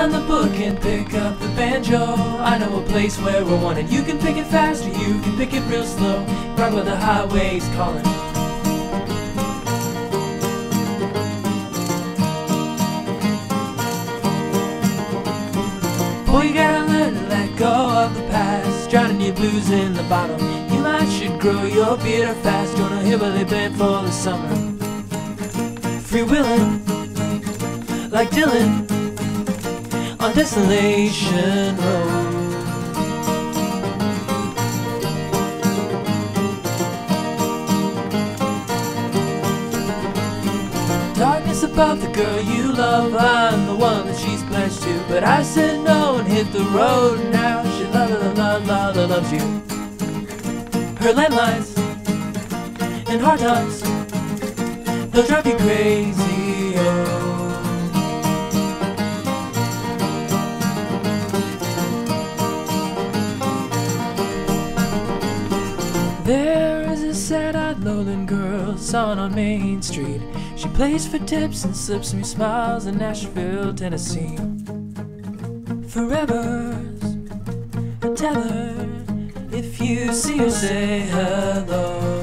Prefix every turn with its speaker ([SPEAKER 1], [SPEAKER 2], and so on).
[SPEAKER 1] down the book and pick up the banjo. I know a place where we're wanted. You can pick it fast or you can pick it real slow. Right where the highway's calling. Boy, you gotta learn to let go of the past. Drowning your blues in the bottle. You might should grow your beard fast. Join a hillbilly band for the summer. Free willing, like Dylan, on Desolation Row. Darkness above the girl you love, I'm the one that she's pledged to. But I said no and hit the road. Now she la la la la la loves you. Her landlines and hard times, they'll drive you crazy. Oh. There is a sad-eyed lowland girl sawn on Main Street. She plays for tips and slips me smiles in Nashville, Tennessee. Forever's a tether. If you see her, say hello.